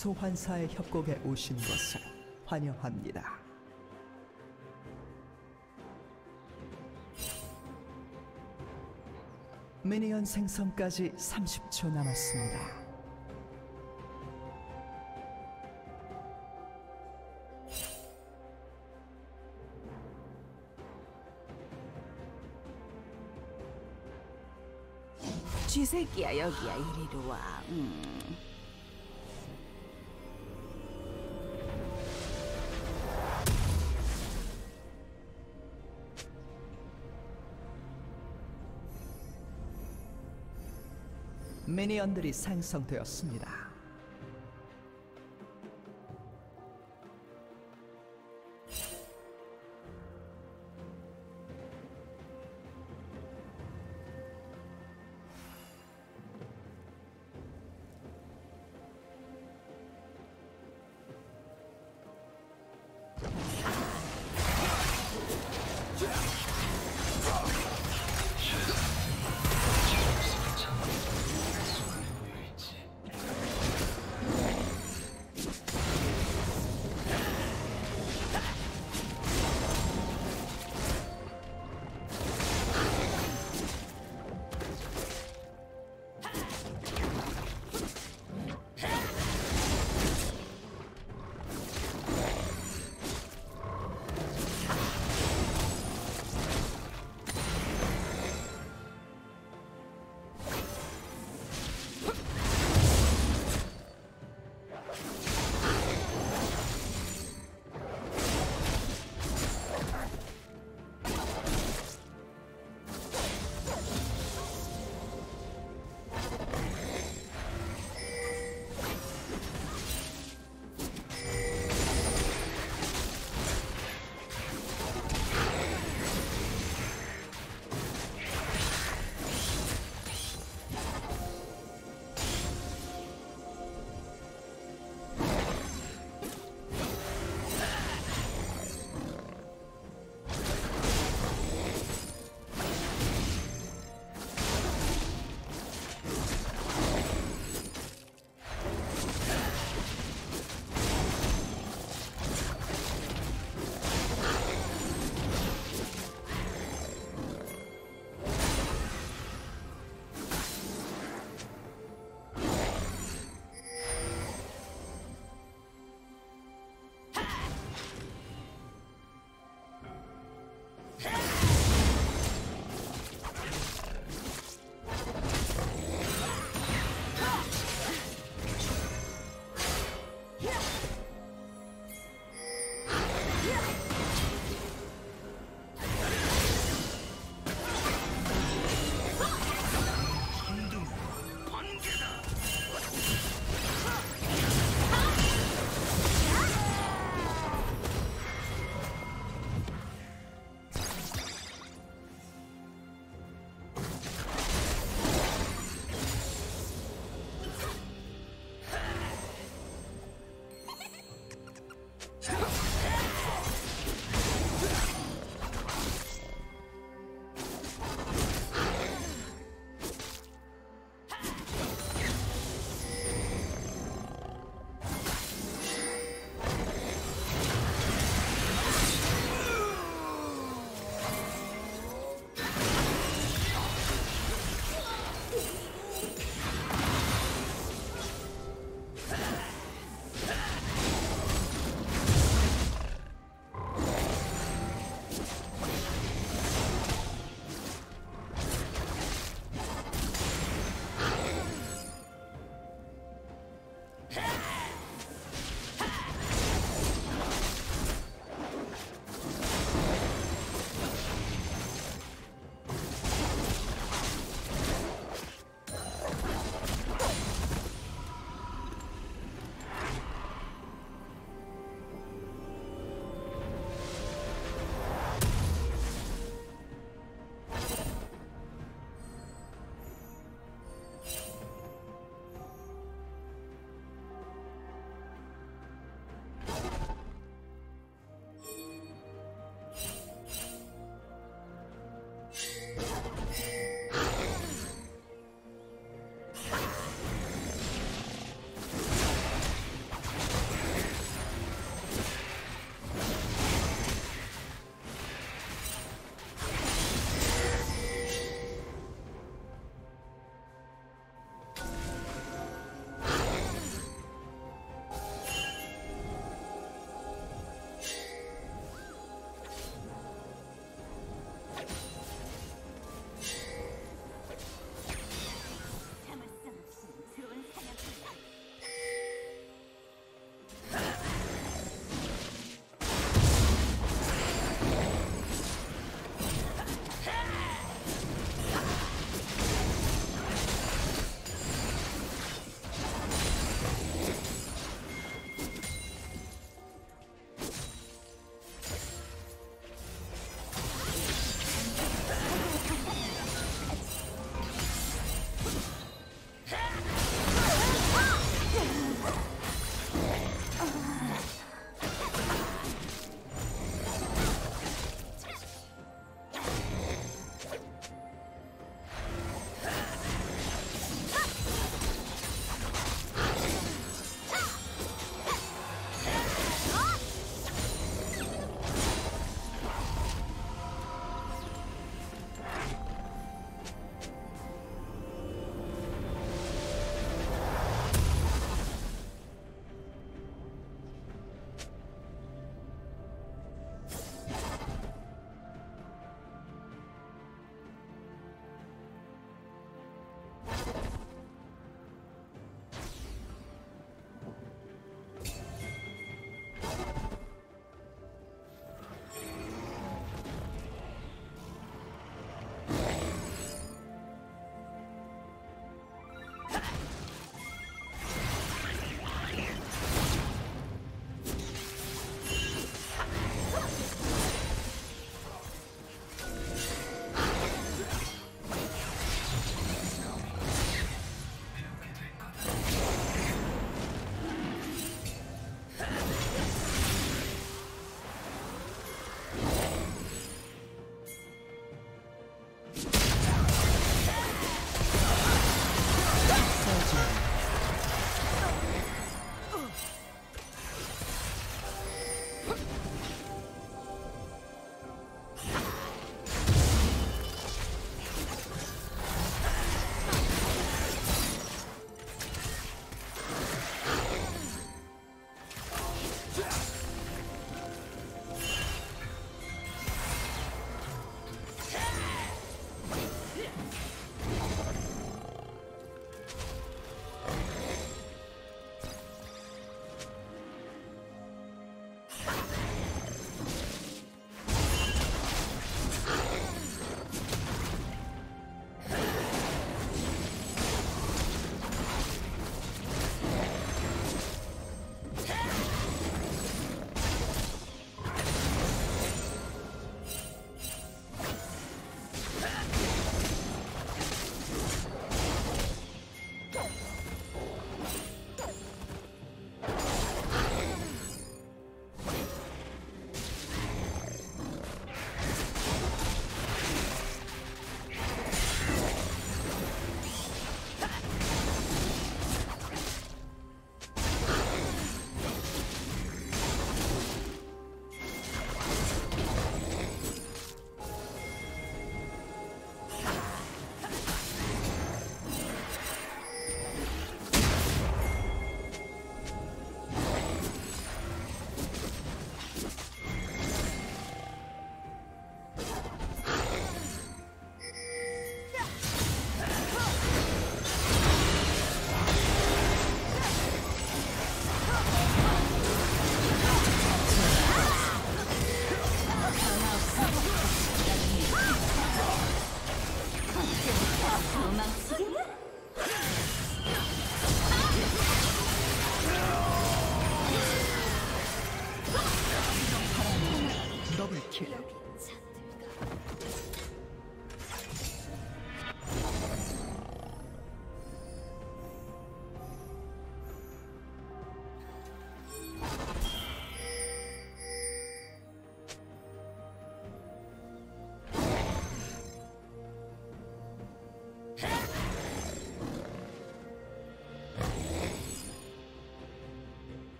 소환사의 협곡에 오신 것을 환영합니다. 미니언 생성까지 30초 남았습니다. 쥐새끼야 여기야 이리로 와. 음. 미니언들이 생성되었습니다.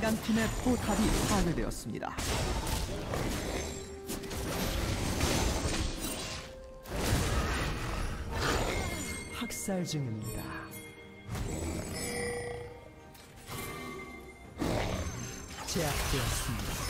빨간 팀의 포탑이 파괴되었습니다. 학살 중입니다. 제압되었습니다.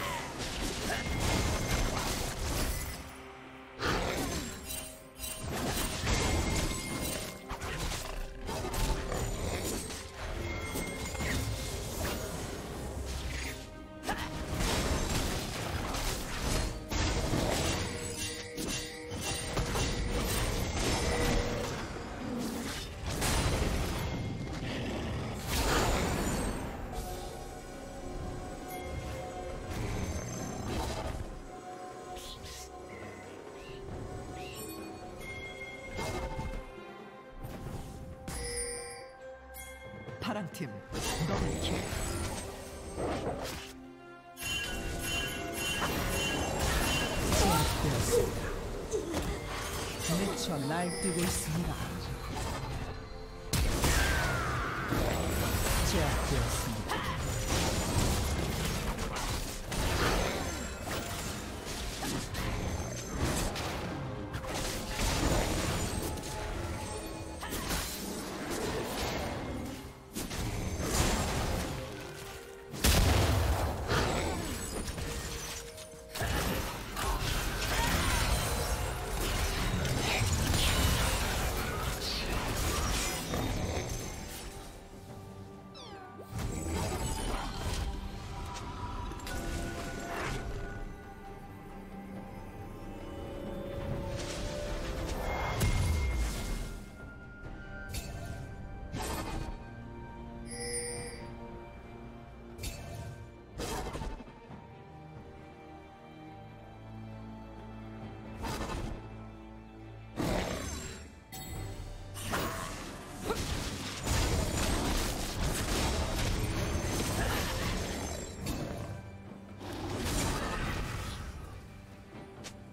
파랑팀 더블킬 제압되었습니다. 미쳐 날뛰고 있습니다. 제압되었습니다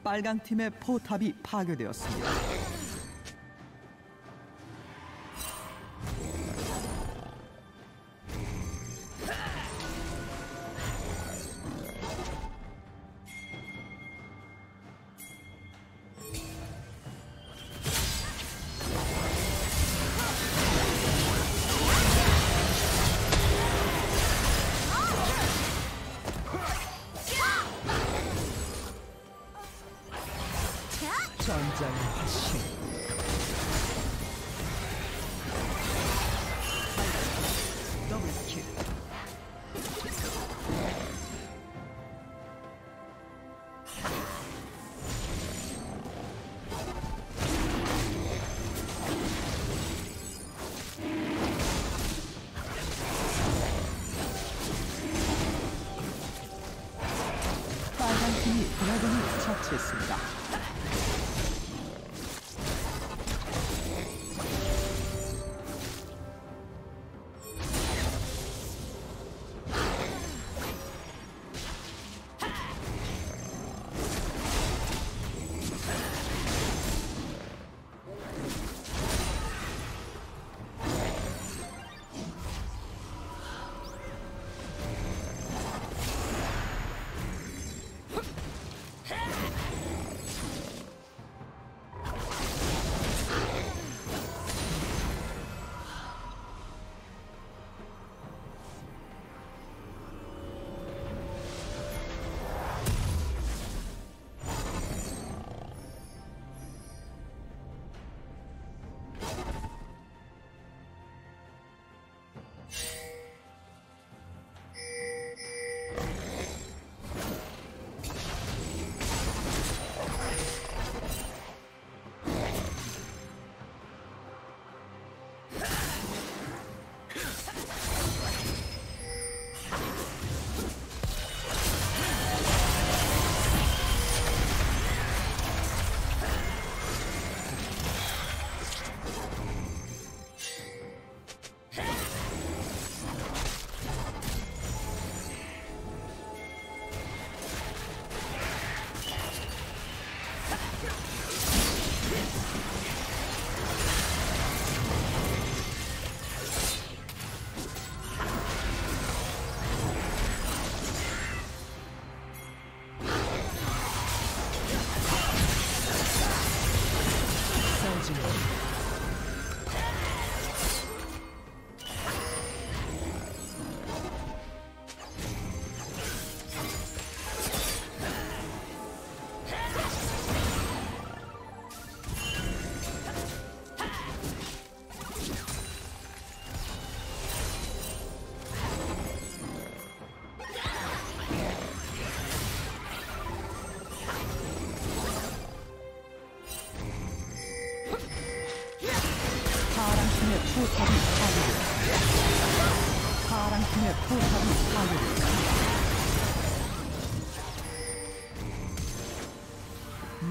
빨강 팀의 포탑이 파괴되었습니다. 전장의 화신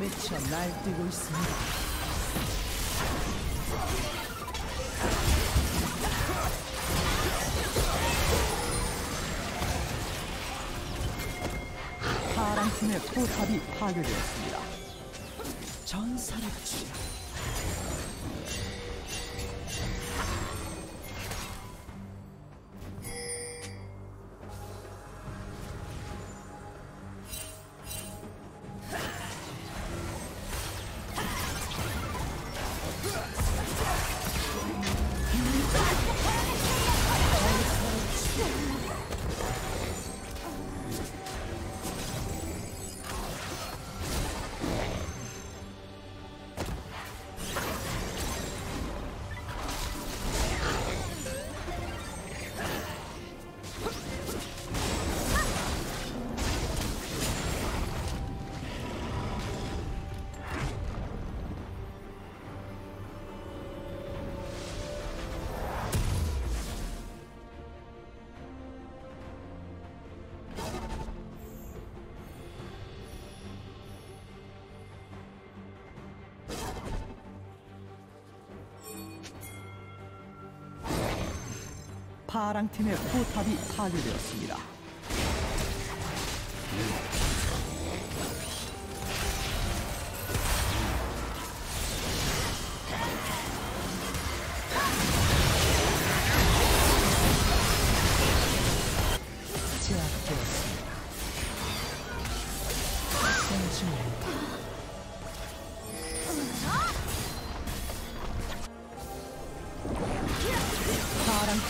미쳐 날뛰고 있습니다. 파란 팀의 포탑이 파괴되었습니다. 전사를 주. 파랑 팀의 포탑이 파괴되었습니다.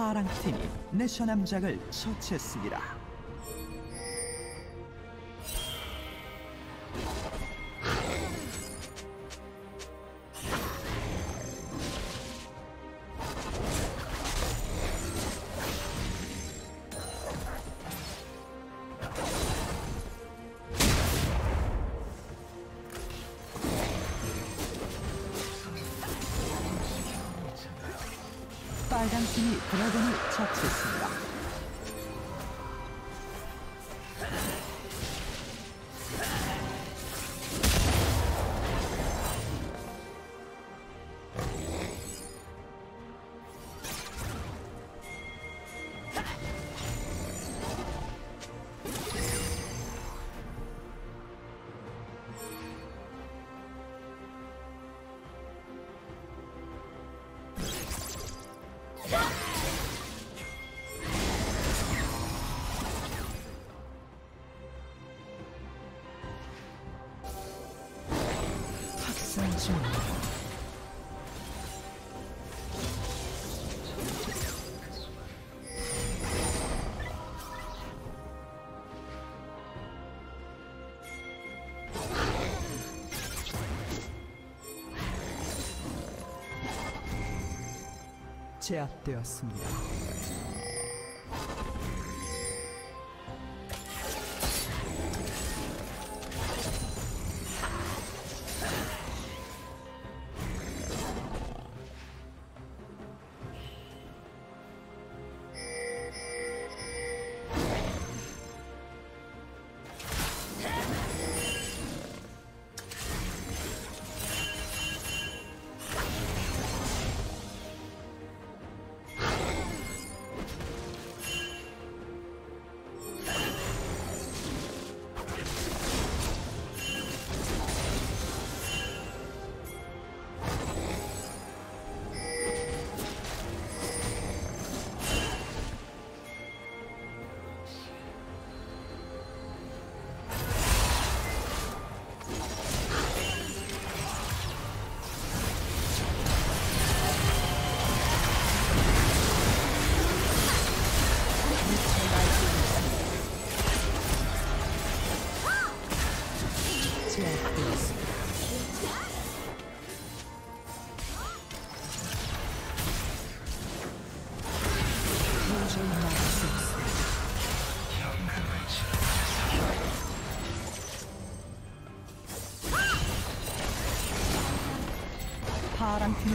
파랑 팀이 내셔 남작을 처치했습니다. 빨간 팀이 드래곤을 처치했습니다. 제압되었습니다.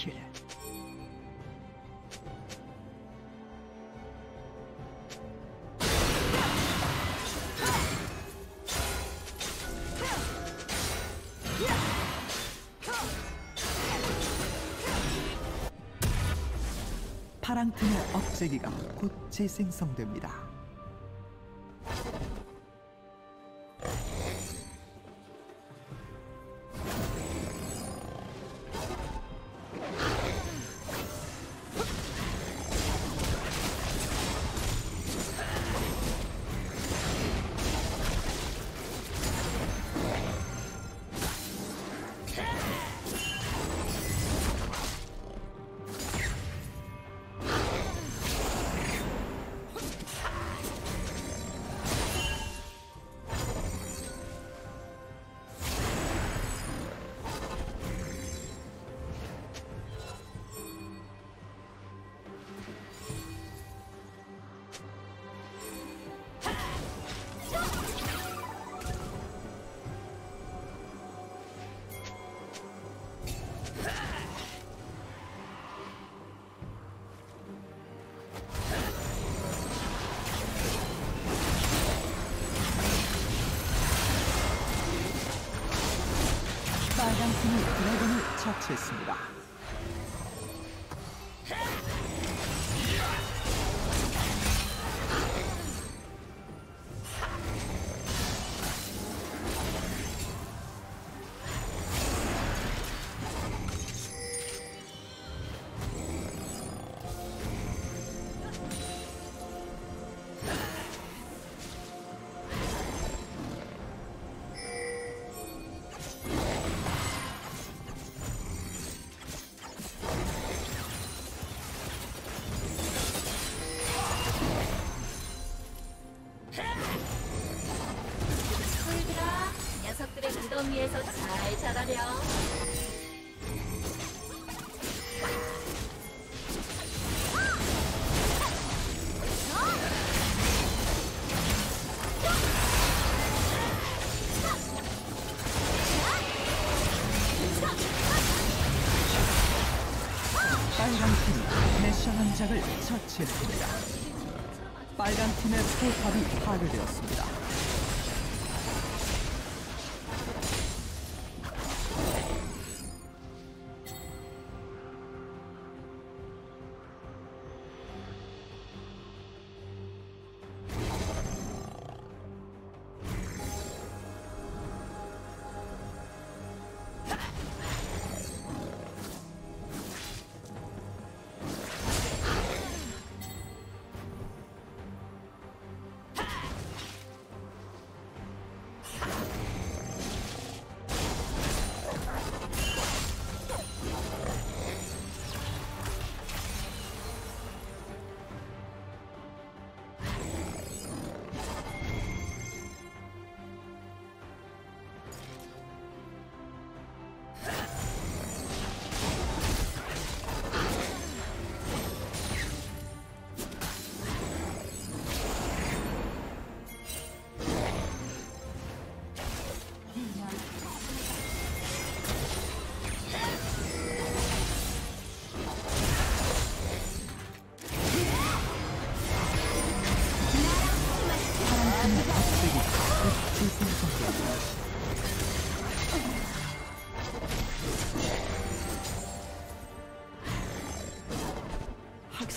더블킬. 파랑 팀의 억제기가 곧 재생성됩니다. 드래곤을 처치했습니다. 위에서 잘 자라렴. 빨간 팀이 내셔 한 작을 처치했습니다. 빨간 팀의 포탑이 파괴되었습니다.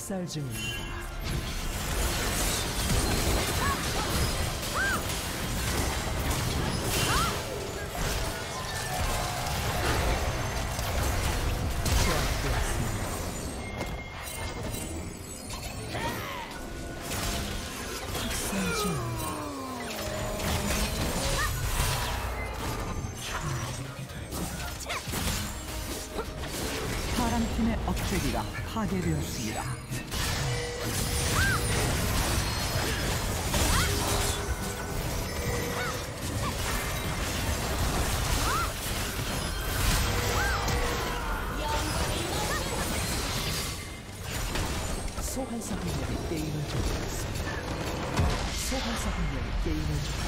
surgery. 소